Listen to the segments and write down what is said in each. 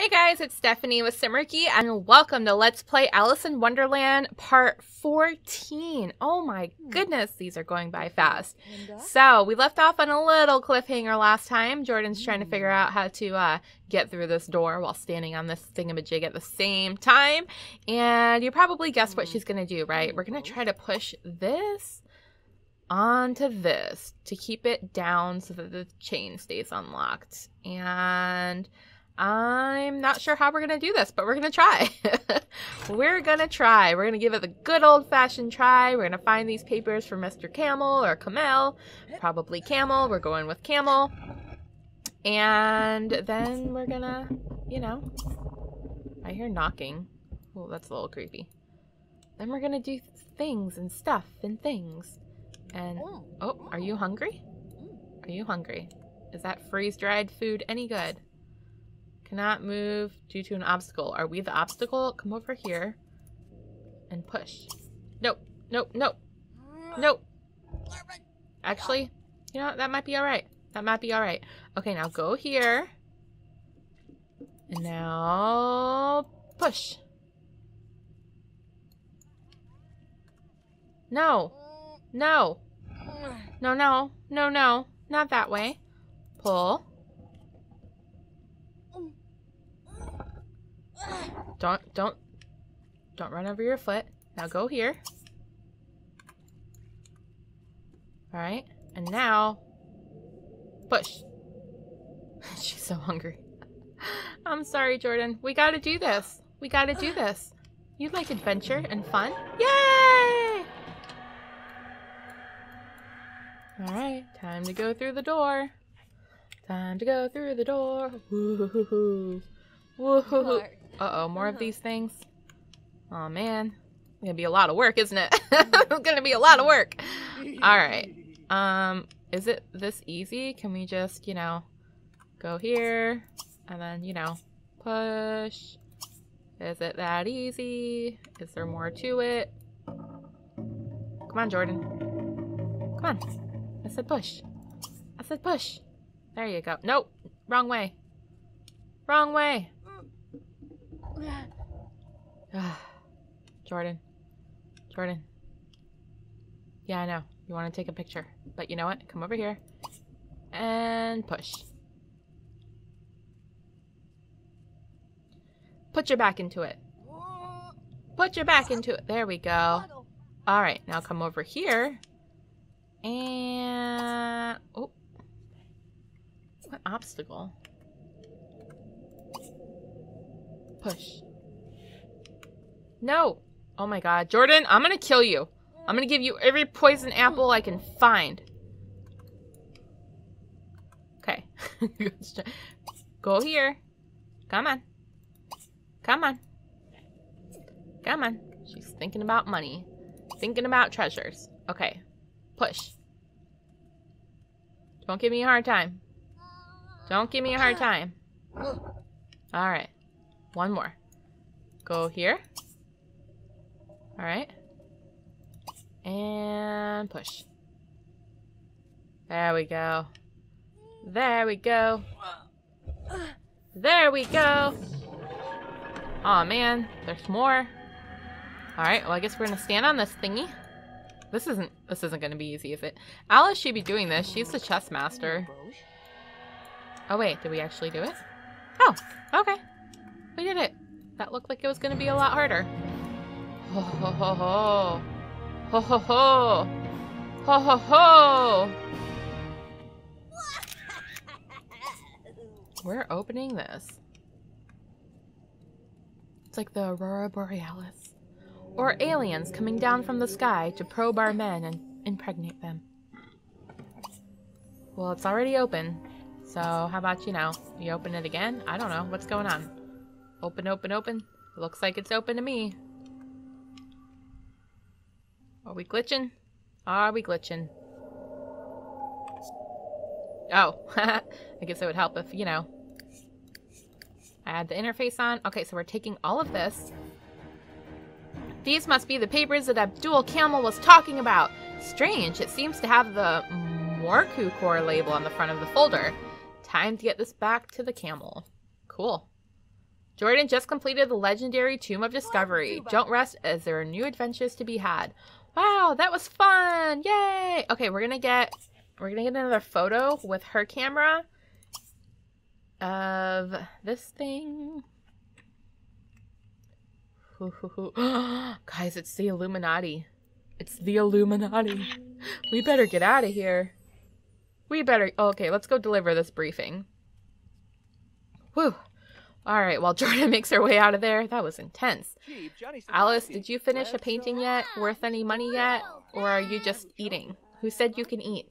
Hey guys, it's Stephanie with Simarchy, and welcome to Let's Play Alice in Wonderland Part 14. Oh my hmm. goodness, these are going by fast. So, we left off on a little cliffhanger last time. Jordan's trying to figure hmm. out how to uh, get through this door while standing on this thingamajig at the same time. And you probably guessed what hmm. she's going to do, right? We're going to try to push this onto this to keep it down so that the chain stays unlocked. And I'm not sure how we're going to do this, but we're going to try. we're going to try. We're going to give it the good old fashioned try. We're going to find these papers for Mr. Camel or Camel. Probably Camel. We're going with Camel. And then we're going to, you know, I hear knocking. Oh, that's a little creepy. Then we're going to do things and stuff and things. And, oh, oh are you hungry? Mm. Are you hungry? Is that freeze-dried food any good? Cannot move due to an obstacle. Are we the obstacle? Come over here and push. Nope. Nope. Nope. Nope. Actually, you know, that might be alright. That might be alright. Okay, now go here. And now push. No. No. No, no. No, no. Not that way. Pull. Don't, don't, don't run over your foot. Now go here. Alright, and now, push. She's so hungry. I'm sorry, Jordan. We gotta do this. We gotta do this. You like adventure and fun? Yay! Alright, time to go through the door. Time to go through the door. Woo-hoo-hoo-hoo. Woo-hoo-hoo. Uh-oh, more of these things? Oh man. It's gonna be a lot of work, isn't it? it's gonna be a lot of work. Alright. Um, is it this easy? Can we just, you know, go here and then, you know, push? Is it that easy? Is there more to it? Come on, Jordan. Come on. I said push. I said push. There you go. Nope. Wrong way. Wrong way. Jordan. Jordan. Yeah, I know. You want to take a picture. But you know what? Come over here. And push. Put your back into it. Put your back into it. There we go. Alright, now come over here. And... Oh. What obstacle? Push. No. Oh my god. Jordan, I'm gonna kill you. I'm gonna give you every poison apple I can find. Okay. Go here. Come on. Come on. Come on. She's thinking about money. Thinking about treasures. Okay. Push. Don't give me a hard time. Don't give me a hard time. Alright. One more. Go here. Alright. And push. There we go. There we go. There we go. oh, man. There's more. Alright, well I guess we're gonna stand on this thingy. This isn't this isn't gonna be easy, is it? Alice should be doing this. She's the chess master. Oh wait, did we actually do it? Oh, okay. We did it. That looked like it was to be a lot harder. Ho ho ho ho. Ho ho ho. Ho ho ho. We're opening this. It's like the Aurora Borealis. Or aliens coming down from the sky to probe our men and impregnate them. Well, it's already open. So, how about, you know, you open it again? I don't know. What's going on? Open, open, open. looks like it's open to me. Are we glitching? Are we glitching? Oh, I guess it would help if, you know, I had the interface on. Okay, so we're taking all of this. These must be the papers that Abdul Camel was talking about. Strange, it seems to have the Morcucorp label on the front of the folder. Time to get this back to the camel. Cool. Jordan just completed the legendary Tomb of Discovery. Don't rest as there are new adventures to be had. Wow, that was fun! Yay! Okay, we're gonna get we're gonna get another photo with her camera of this thing. Guys, it's the Illuminati. It's the Illuminati. We better get out of here. We better... Okay, let's go deliver this briefing. Whew. Alright, while Jordan makes her way out of there, that was intense. Alice, did you finish a painting yet? Worth any money yet? Or are you just eating? Who said you can eat?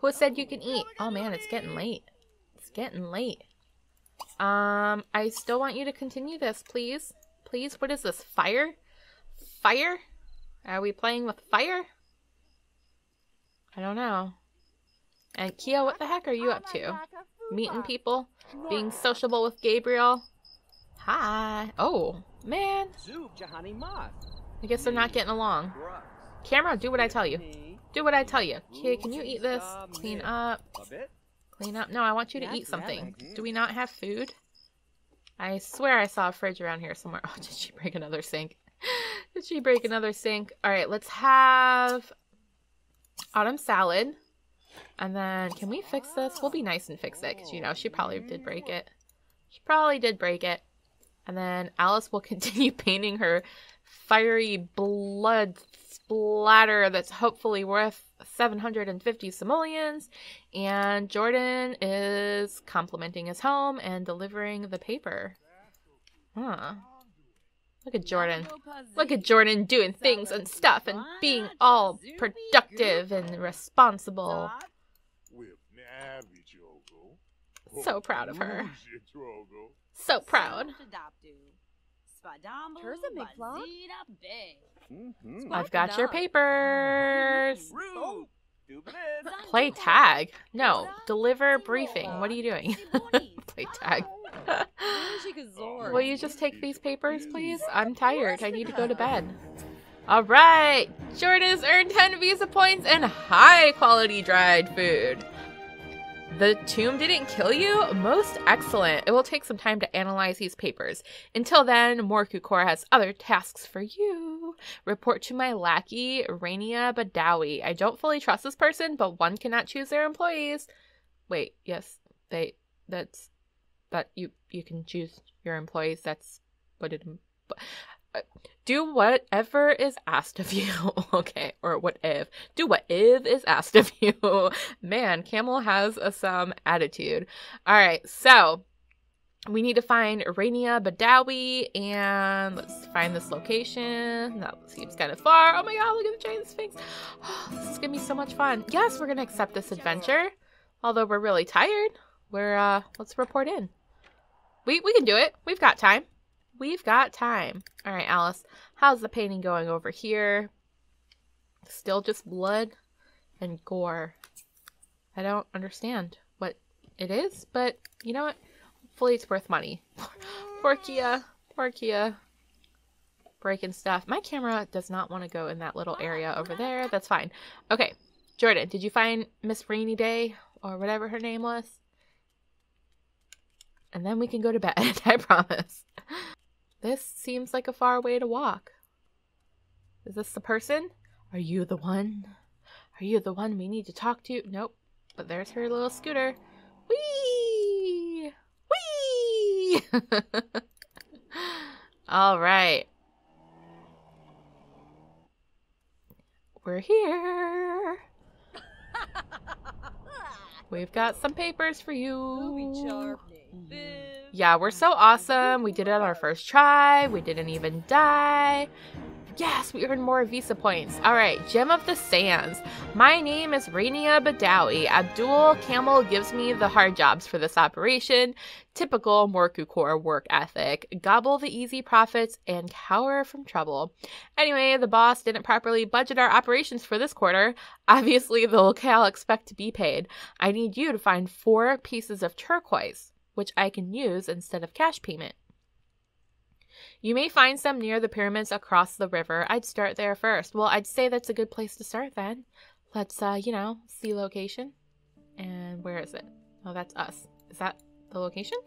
Who said you can eat? Oh man, it's getting late. It's getting late. Um, I still want you to continue this, please. Please, what is this? Fire? Fire? Are we playing with fire? I don't know. And Kia, what the heck are you up to? Meeting people? Being sociable with Gabriel? Hi. Oh, man. I guess they're not getting along. Camera, do what I tell you. Do what I tell you. Kia, can you eat this? Clean up. Clean up. No, I want you to eat something. Do we not have food? I swear I saw a fridge around here somewhere. Oh, did she break another sink? did she break another sink? All right, let's have autumn salad. And then, can we fix this? We'll be nice and fix it, because, you know, she probably did break it. She probably did break it. And then Alice will continue painting her fiery blood splatter that's hopefully worth 750 simoleons. And Jordan is complimenting his home and delivering the paper. Huh. Look at Jordan. Look at Jordan doing things and stuff and being all productive and responsible. So proud of her. So proud. Mm-hmm. I've got your papers. Play tag. No, deliver briefing. What are you doing? Play tag. Will you just take these papers, please? I'm tired. I need to go to bed. All right. Jordan has earned 10 visa points and high quality dried food. The tomb didn't kill you? Most excellent. It will take some time to analyze these papers. Until then, Morcucorp has other tasks for you. Report to my lackey, Rania Badawi. I don't fully trust this person, but one cannot choose their employees. Wait, yes, they, that's, that you, you can choose your employees. That's what it, do whatever is asked of you. okay, or what if. Do what if is asked of you. Man, Camel has a, some attitude. All right, so we need to find Rania Badawi and let's find this location. That seems kind of far. Oh my god, look at the giant sphinx. Oh, this is gonna be so much fun. Yes, we're gonna accept this adventure. Although we're really tired. We're uh let's report in. We we can do it. We've got time. We've got time. All right, Alice. How's the painting going over here? Still just blood and gore. I don't understand what it is, but you know what? Hopefully it's worth money. Poor Kia. Poor Kia. Breaking stuff. My camera does not want to go in that little area over there. That's fine. Okay. Jordan, did you find Miss Rainy Day? Or whatever her name was? And then we can go to bed. I promise. This seems like a far way to walk. Is this the person? Are you the one? Are you the one we need to talk to? Nope. But there's her little scooter. Whee! Whee! All right. We're here. We've got some papers for you. Mm-hmm. Yeah, we're so awesome. We did it on our first try. We didn't even die. Yes, we earned more visa points. All right, Gem of the Sands. My name is Rania Badawi. Abdul Camel gives me the hard jobs for this operation. Typical Morku Morcucorp work ethic. Gobble the easy profits and cower from trouble. Anyway, the boss didn't properly budget our operations for this quarter. Obviously, the locale expect to be paid. I need you to find four pieces of turquoise which I can use instead of cash payment. You may find some near the pyramids across the river. I'd start there first. Well, I'd say that's a good place to start then. Let's, uh, you know, see location. And where is it? Oh, that's us. Is that the location?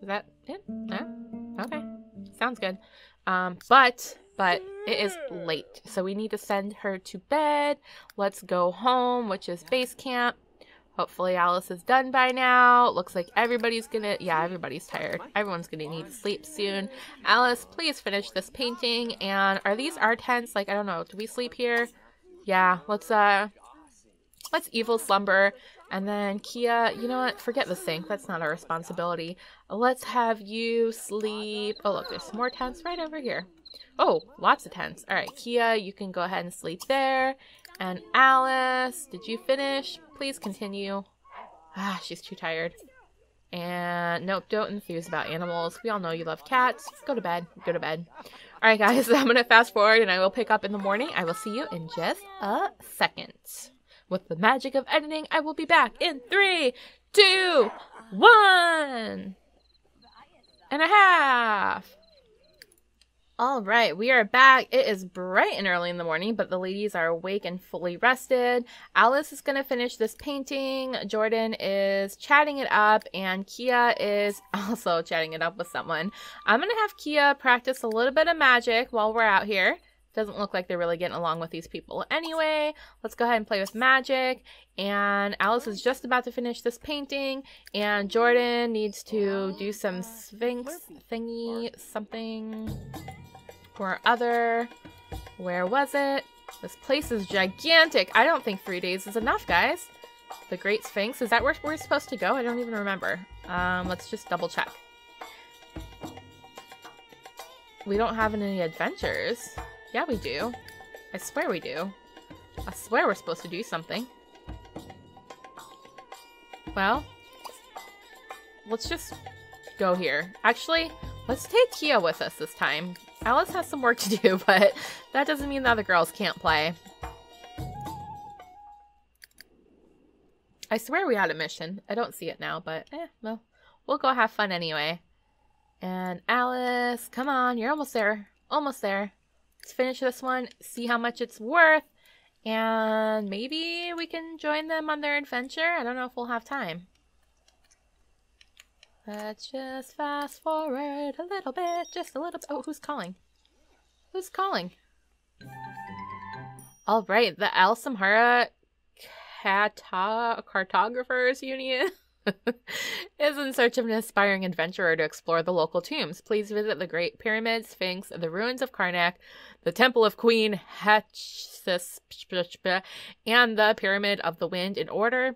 Is that it? Yeah. Okay. Sounds good. Um, but but it is late, so we need to send her to bed. Let's go home, which is base camp. Hopefully Alice is done by now. Looks like everybody's gonna, yeah, everybody's tired. Everyone's gonna need sleep soon. Alice, please finish this painting. And are these our tents? Like, I don't know, do we sleep here? Yeah, let's, uh, let's evil slumber. And then Kia, you know what? Forget the sink. That's not our responsibility. Let's have you sleep. Oh, look, there's more tents right over here. Oh, lots of tents. All right, Kia, you can go ahead and sleep there. And Alice, did you finish? Please continue. Ah, she's too tired. And nope, don't enthuse about animals. We all know you love cats. Go to bed. Go to bed. All right, guys, I'm going to fast forward and I will pick up in the morning. I will see you in just a second. With the magic of editing, I will be back in three, two, one and a half. All right, we are back. It is bright and early in the morning, but the ladies are awake and fully rested. Alice is going to finish this painting. Jordan is chatting it up, and Kia is also chatting it up with someone. I'm going to have Kia practice a little bit of magic while we're out here. Doesn't look like they're really getting along with these people anyway. Let's go ahead and play with magic. And Alice is just about to finish this painting. And Jordan needs to do some sphinx thingy something or other. Where was it? This place is gigantic. I don't think three days is enough, guys. The Great Sphinx. Is that where we're supposed to go? I don't even remember. Um, let's just double check. We don't have any adventures. Yeah, we do. I swear we do. I swear we're supposed to do something. Well, let's just go here. Actually, let's take Kia with us this time. Alice has some work to do, but that doesn't mean the other girls can't play. I swear we had a mission. I don't see it now, but eh, well, we'll go have fun anyway. And Alice, come on, you're almost there. Almost there. Let's finish this one, see how much it's worth, and maybe we can join them on their adventure. I don't know if we'll have time. Let's just fast forward a little bit, just a little bit. Oh, who's calling? Who's calling? All right, the Al Simhara Cartographers Union is in search of an aspiring adventurer to explore the local tombs. Please visit the Great Pyramid, Sphinx, the ruins of Karnak, the Temple of Queen Hatshepsut, and the Pyramid of the Wind in order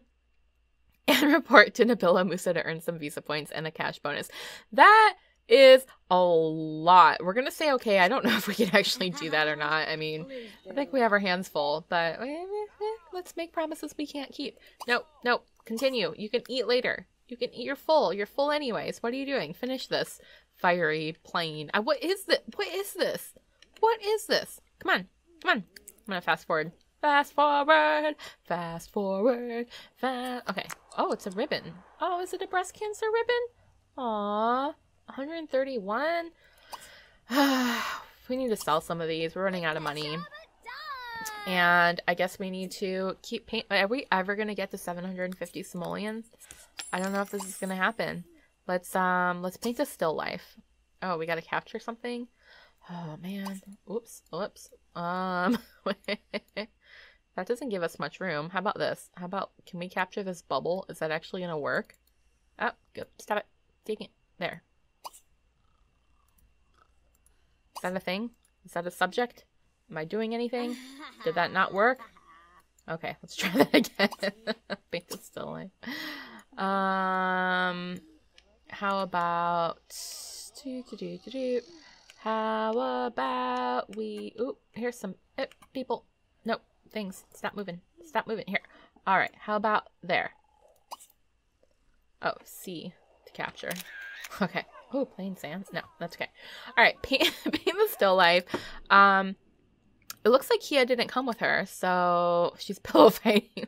and report to Nabila Musa to earn some visa points and a cash bonus. That is a lot. We're gonna say okay. I don't know if we can actually do that or not. I mean, I think we have our hands full, but eh, eh, eh, let's make promises we can't keep. No, no, continue. You can eat later. You can eat. You're full. You're full anyways. What are you doing? Finish this fiery plane. Uh, what is this? What is this? What is this? Come on, come on. I'm gonna fast forward. Fast forward, fast forward, fast. Okay. Oh, it's a ribbon. Oh, is it a breast cancer ribbon? Aww. 131? we need to sell some of these. We're running out of money. And I guess we need to keep paint. Are we ever going to get to 750 simoleons? I don't know if this is going to happen. Let's, um, let's paint a still life. Oh, we got to capture something? Oh, man. Oops. Oops. Um, that doesn't give us much room. How about this? How about, can we capture this bubble? Is that actually going to work? Oh, good. Stop it. Take it. There. Is that a thing? Is that a subject? Am I doing anything? Did that not work? Okay, let's try that again. Paint it still life. Um, how about... Do, do, do, do, do. How about we... Oop, here's some... Uh, people. Things. Stop moving. Stop moving. Here. All right, how about there? Oh, C to capture. Okay. Oh, plain sands. No, that's okay. All right, paint, paint the still life. Um, it looks like Kia didn't come with her, so she's pillow fighting.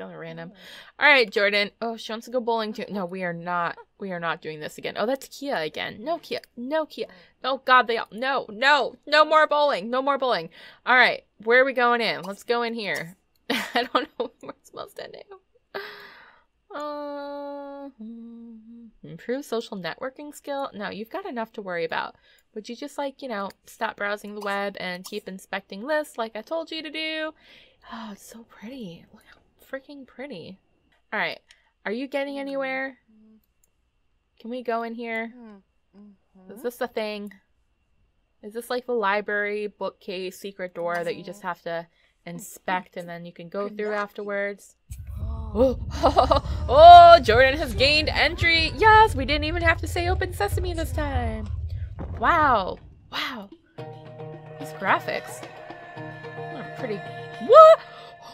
Of random. All right, Jordan. Oh, she wants to go bowling too. No, we are not. We are not doing this again. Oh, that's Kia again. No, Kia. No, Kia. Oh God, they all. No, no, no more bowling. No more bowling. All right, where are we going in? Let's go in here. I don't know what we're supposed to do. Uh, Improve social networking skill? No, you've got enough to worry about. Would you just like, you know, stop browsing the web and keep inspecting lists like I told you to do? Oh, it's so pretty. Look how freaking pretty. All right. Are you getting mm-hmm. anywhere? Can we go in here? Mm-hmm. Is this the thing? Is this like the library, bookcase, secret door that you just have to inspect and then you can go through afterwards? Oh, oh, oh, Jordan has gained entry. Yes, we didn't even have to say open sesame this time. Wow. Wow. These graphics are pretty. What?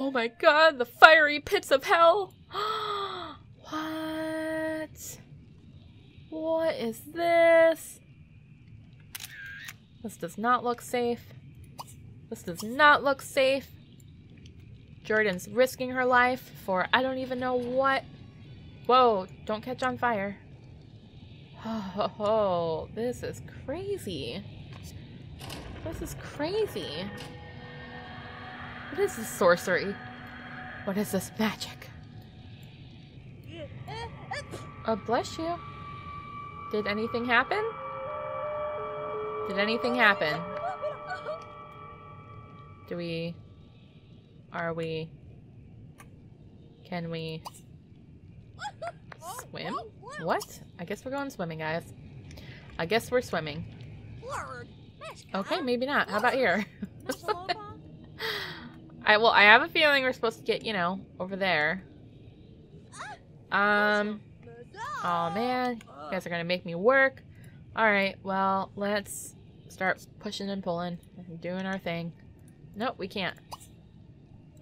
Oh my god, the fiery pits of hell. what? What is this? This does not look safe. This does not look safe. Jordan's risking her life for I don't even know what. Whoa, don't catch on fire. Oh, this is crazy. This is crazy. What is this sorcery? What is this magic? Oh, bless you. Did anything happen? Did anything happen? Do we... Are we... Can we... Swim? What? I guess we're going swimming, guys. I guess we're swimming. Okay, maybe not. How about here? I well, I have a feeling we're supposed to get, you know, over there. Um. Oh man, you guys are gonna make me work. All right, well, let's start pushing and pulling and doing our thing. Nope, we can't.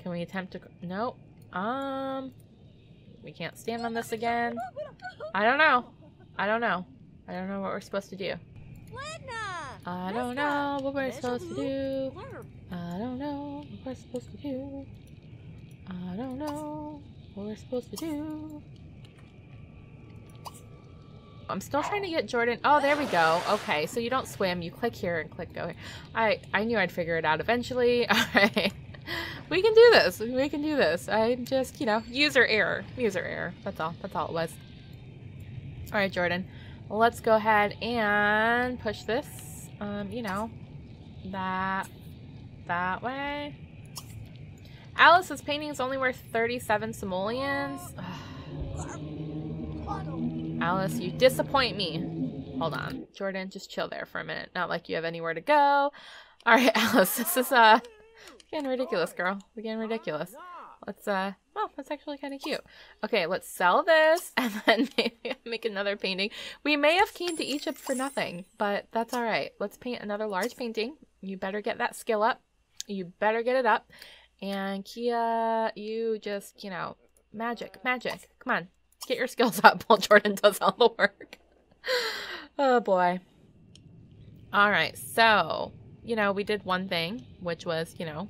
Can we attempt to? Nope. Um. We can't stand on this again. I don't know. I don't know. I don't know what we're supposed to do. I don't know what we're supposed to do. I don't know what we're supposed to do. I don't know what we're supposed to do. I'm still trying to get Jordan. Oh, there we go. Okay, so you don't swim. You click here and click go here. I, I knew I'd figure it out eventually. All right. We can do this. We can do this. I just, you know, user error. User error. That's all. That's all it was. All right, Jordan. Let's go ahead and push this, um, you know, that, that way. Alice's painting is only worth 37 simoleons. Alice, you disappoint me. Hold on. Jordan, just chill there for a minute. Not like you have anywhere to go. All right, Alice, this is, uh, getting ridiculous, girl. We're getting ridiculous. Let's, uh, well, that's actually kind of cute. Okay, let's sell this and then maybe make another painting. We may have came to Egypt for nothing, but that's all right. Let's paint another large painting. You better get that skill up. You better get it up. And Kia, you just, you know, magic, magic. Come on, get your skills up while Jordan does all the work. oh boy. All right, so, you know, we did one thing, which was, you know,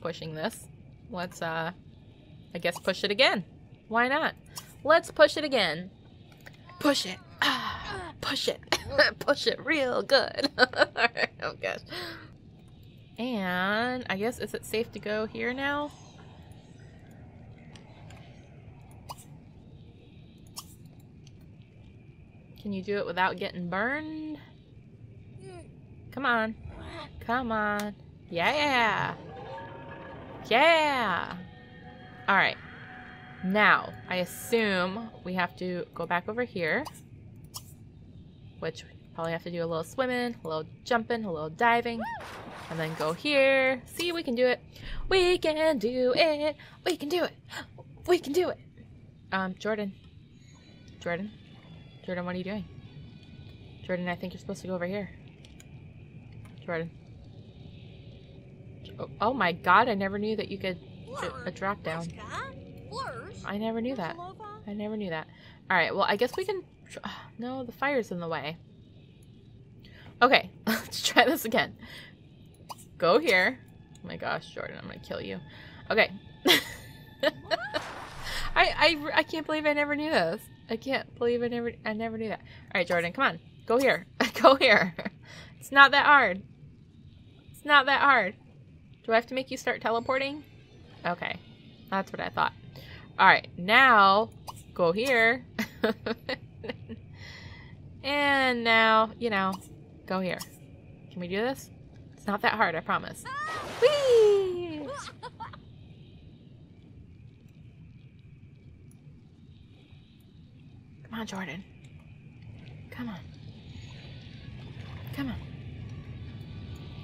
pushing this. Let's, uh, I guess push it again. Why not? Let's push it again. Push it. Ah, push it. push it real good. oh gosh. And I guess, is it safe to go here now? Can you do it without getting burned? Come on. Come on. Yeah. Yeah. All right. Now, I assume we have to go back over here, which probably have to do a little swimming, a little jumping, a little diving, and then go here. See, we can do it. We can do it. We can do it. We can do it. Um, Jordan. Jordan. Jordan, what are you doing? Jordan, I think you're supposed to go over here. Jordan. Oh, oh my god, I never knew that you could a drop down. I never knew that. I never knew that. Alright, well, I guess we can... No, the fire's in the way. Okay, let's try this again. Go here. Oh my gosh, Jordan, I'm gonna kill you. Okay. I, I, I can't believe I never knew this. I can't believe I never I never knew that. Alright, Jordan, come on. Go here. Go here. It's not that hard. It's not that hard. Do I have to make you start teleporting? Okay. That's what I thought. Alright, now go here. And now, you know, go here. Can we do this? It's not that hard, I promise. Whee! Come on, Jordan. Come on. Come on.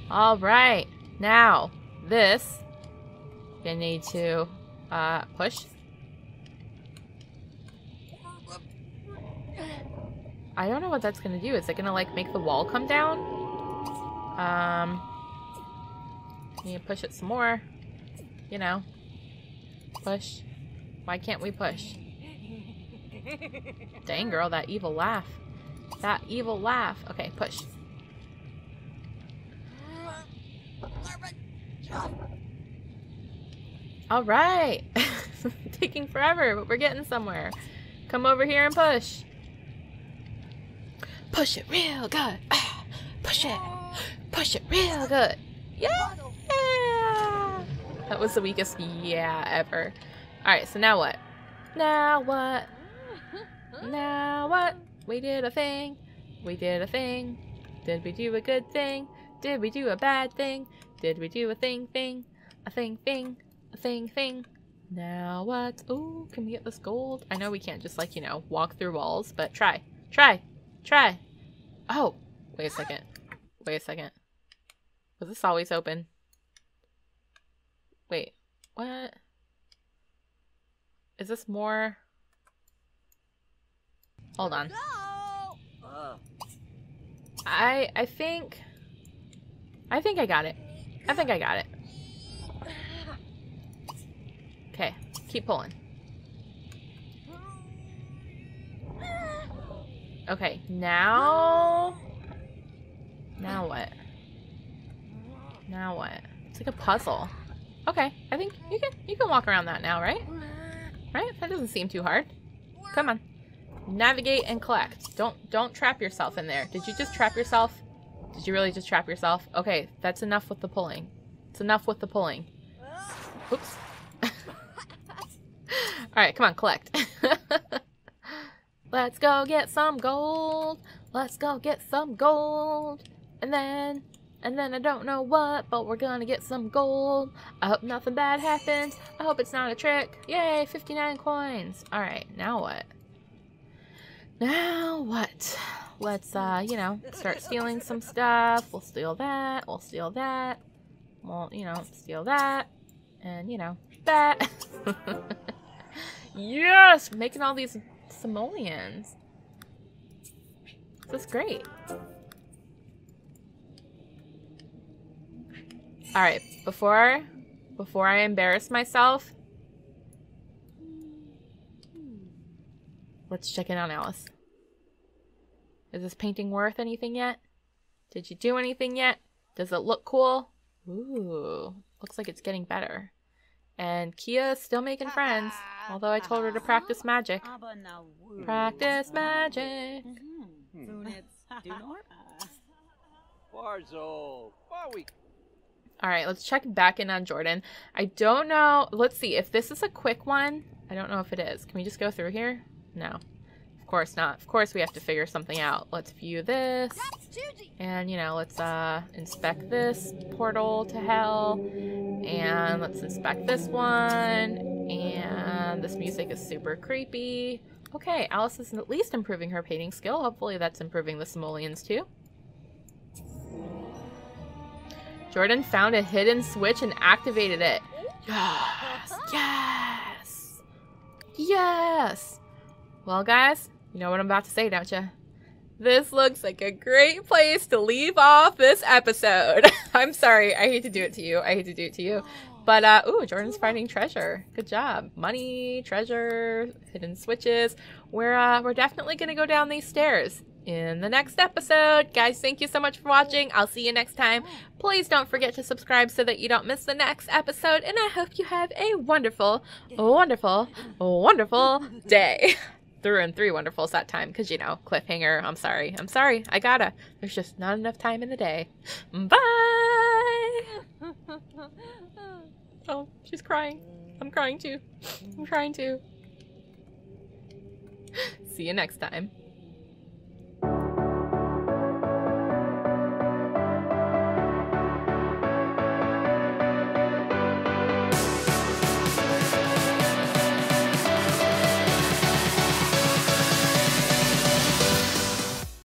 All right. Now, this, you need to uh, push. I don't know what that's going to do. Is it going to, like, make the wall come down? Um, you push it some more? You know. Push. Why can't we push? Dang, girl, that evil laugh. That evil laugh. Okay, push. All right. Taking forever, but we're getting somewhere. Come over here and push. Push it real good. Push it. Push it real good. Yeah. That was the weakest yeah ever. All right, so now what? Now what? Now what? We did a thing. We did a thing. Did we do a good thing? Did we do a bad thing? Did we do a thing thing? A thing thing? A thing thing? Now what? Ooh, can we get this gold? I know we can't just like, you know, walk through walls, but try. Try. Try. Oh, wait a second. Wait a second. Was this always open? Wait, what? Is this more? Hold on. I I think I think I got it. I think I got it. Okay, keep pulling. Okay, now now what? Now what? It's like a puzzle. Okay, I think you can you can walk around that now, right? Right? That doesn't seem too hard. Come on. Navigate and collect. Don't don't trap yourself in there. Did you just trap yourself? Did you really just trap yourself? Okay, that's enough with the pulling. It's enough with the pulling. Oops. Alright, come on, collect. Let's go get some gold. Let's go get some gold. And then and then I don't know what, but we're gonna get some gold. I hope nothing bad happens. I hope it's not a trick. Yay, 59 coins. Alright, now what? Now what? Let's, uh, you know, start stealing some stuff. We'll steal that. We'll steal that. We'll, you know, steal that. And, you know, that. yes! Making all these simoleons. This is great. Alright, before before I embarrass myself, let's check in on Alice. Is this painting worth anything yet? Did you do anything yet? Does it look cool? Ooh, looks like it's getting better. And Kia's still making friends, although I told her to practice magic. Practice magic. Mm-hmm. Barzo, All right, let's check back in on Jordan. I don't know. Let's see if this is a quick one. I don't know if it is. Can we just go through here? No. Of course not. Of course we have to figure something out. Let's view this. And, you know, let's uh, inspect this portal to hell. And let's inspect this one. And this music is super creepy. Okay, Alice is at least improving her painting skill. Hopefully that's improving the simoleons too. Jordan found a hidden switch and activated it. Yes! Yes! Yes! Well, guys, you know what I'm about to say, don't you? This looks like a great place to leave off this episode. I'm sorry, I hate to do it to you. I hate to do it to you. But, uh, ooh, Jordan's finding treasure. Good job. Money, treasure, hidden switches. We're, uh, we're definitely gonna go down these stairs in the next episode. Guys, thank you so much for watching. I'll see you next time. Please don't forget to subscribe so that you don't miss the next episode. And I hope you have a wonderful, wonderful, wonderful day. Through and three wonderfuls that time because, you know, cliffhanger. I'm sorry. I'm sorry. I gotta. There's just not enough time in the day. Bye! oh, she's crying. I'm crying too. I'm crying too. See you next time.